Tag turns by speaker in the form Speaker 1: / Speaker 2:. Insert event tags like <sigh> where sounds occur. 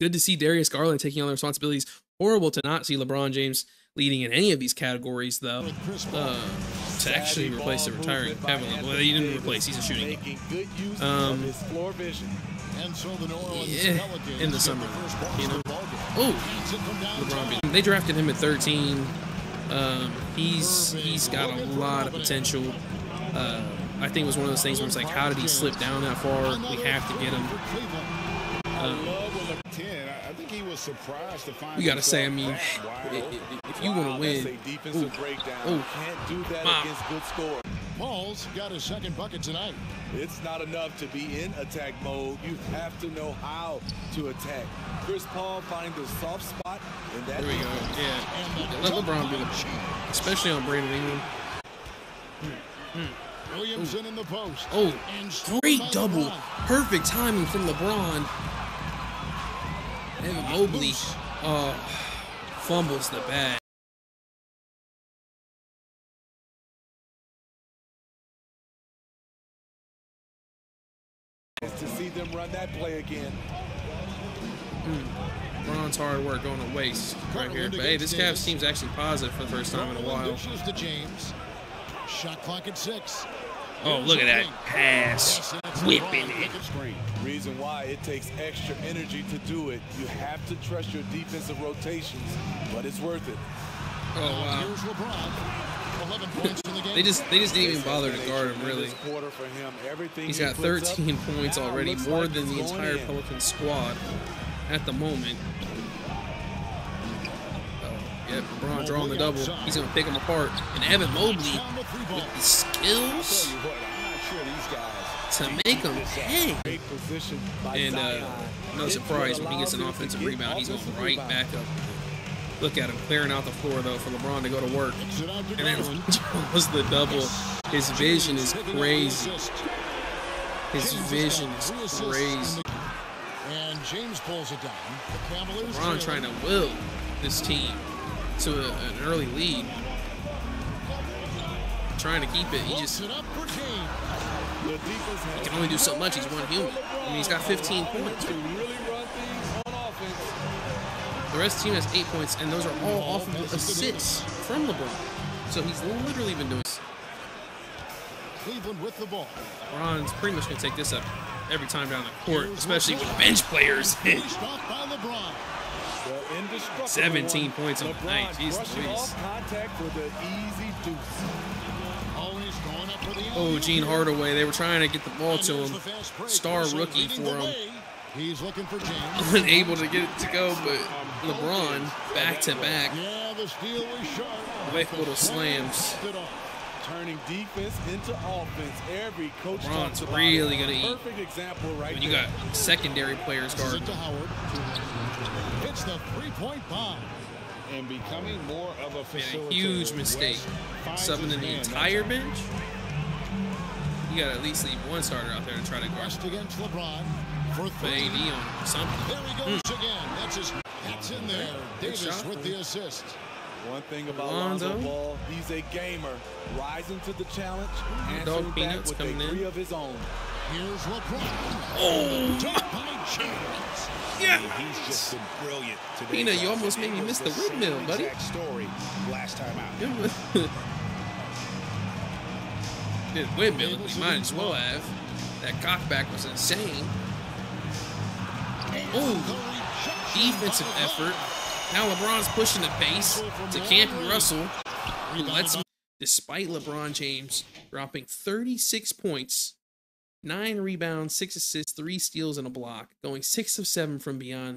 Speaker 1: Good to see Darius Garland taking on the responsibilities. Horrible to not see LeBron James leading in any of these categories, though. Uh, to actually replace the retiring Kevin Love. Well, he didn't replace. He's a shooting. guard. Um, yeah, in the summer, you know. Oh, LeBron. They drafted him at 13. Um, he's he's got a lot of potential. Uh, I think it was one of those things where it's like, how did he slip down that far? We have to get him. Um, we gotta say, I mean, if you want to win, ooh, ooh, can't do that mom. Against good score.
Speaker 2: Paul's got his second bucket tonight.
Speaker 3: It's not enough to be in attack mode. You have to know how to attack. Chris Paul finds a soft spot in that.
Speaker 1: There we go. Yeah. Let LeBron do it, especially on Brandon Ingram.
Speaker 2: Mm, mm. Williamson Ooh. in the post.
Speaker 1: Oh, great double. Perfect timing from LeBron. Evan Mobley uh, fumbles the bag.
Speaker 3: To see them run that play again.
Speaker 1: Mm. Ron's hard work going to waste right here. But hey, this Cavs team's actually positive for the first time in a while.
Speaker 2: To James. Shot clock at six.
Speaker 1: Oh, look at that pass. Whipping it.
Speaker 3: Reason why it takes extra energy to do it. You have to trust your defensive rotations, but it's worth it.
Speaker 1: Oh, wow. they just they just didn't even bother to guard him really. He's got 13 points already, more than the entire Pelican squad at the moment. Oh, yep, LeBron drawing the double. He's gonna pick him apart. And Evan Mobley with the skills to make him pay. And uh, no surprise when he gets an offensive rebound, he's going right back up. Look at him clearing out the floor though for LeBron to go to work. And then <laughs> was the double. His vision is crazy. His vision is crazy.
Speaker 2: And James pulls it down.
Speaker 1: LeBron trying to will this team to a, an early lead. Trying to keep it. He just he can only do so much. He's one human. I mean, he's got 15 points. The rest of the team has eight points, and those are all off of assists from LeBron. So he's literally been doing this.
Speaker 2: Cleveland with the ball.
Speaker 1: LeBron's pretty much going to take this up every time down the court, especially with bench players. <laughs> 17 points on the night. Jeez Louise. Oh, Gene Hardaway. They were trying to get the ball to him. Star rookie for him.
Speaker 2: He's looking for James. <laughs>
Speaker 1: Unable to get it to go, but LeBron back to back.
Speaker 2: Yeah, the steal was sharp.
Speaker 1: Quick little slams.
Speaker 3: Turning defense into offense. Every coach
Speaker 1: LeBron's really gonna eat.
Speaker 3: Perfect example right
Speaker 1: when you got secondary players guarding.
Speaker 2: It's the three-point bomb.
Speaker 4: And becoming more of a facilitator.
Speaker 1: a huge mistake. Subbing in the entire bench. You got to at least leave one starter out there to try to guard.
Speaker 2: West against LeBron for
Speaker 1: Put AD on or something.
Speaker 2: There he goes mm. again. That's his. That's in there. Davis with the assist.
Speaker 3: One thing about Lonzo, Lonzo Ball, he's a gamer, rising to the challenge, answering
Speaker 1: Dog back with a
Speaker 3: degree
Speaker 1: in.
Speaker 3: of his own.
Speaker 2: Here's LeBron.
Speaker 1: Oh! my. Yeah.
Speaker 4: He's just been brilliant today.
Speaker 1: Peanut, you almost made me miss the windmill, buddy.
Speaker 4: Story last time out. <laughs>
Speaker 1: Did windmill, we might as well have. That cockback was insane. Oh, defensive effort. Now LeBron's pushing the pace to Campy Russell, who lets him, despite LeBron James dropping 36 points, nine rebounds, six assists, three steals, and a block, going six of seven from beyond the